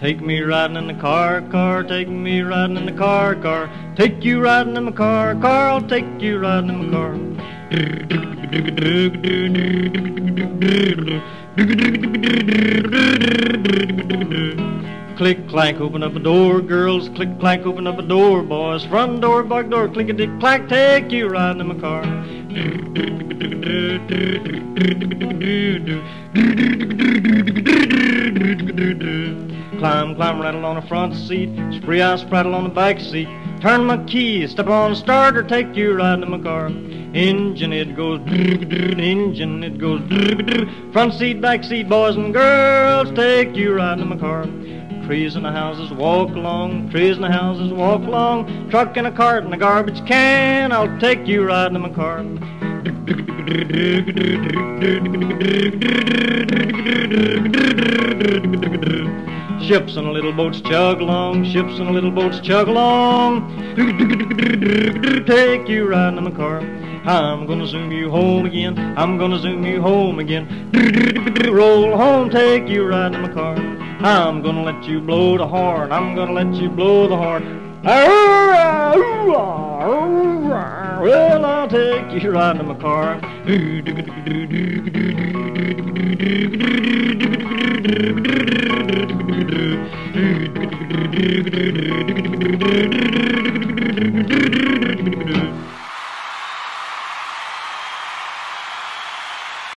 Take me riding in the car, car, take me riding in the car, car. Take you riding in my car, car, I'll take you riding in my car. Click clack, open up a door, girls. Click clack, open up a door, boys. Front door, back door, click a dick clack, take you riding in my car. Climb, climb, rattle on the front seat. Spree, I spraddle on the back seat. Turn my key, step on the starter, take you riding in my car. Engine, it goes, engine, it goes, front seat, back seat, boys and girls, take you riding in my car. Trees in the houses, walk along, trees in the houses, walk along. Truck and a cart and a garbage can, I'll take you riding in my car. Ships and little boats chug along, ships and little boats chug along. Take you riding in my car. I'm gonna zoom you home again. I'm gonna zoom you home again. Roll home, take you riding in my car. I'm gonna let you blow the horn. I'm gonna let you blow the horn. Well, I'll take you riding in my car.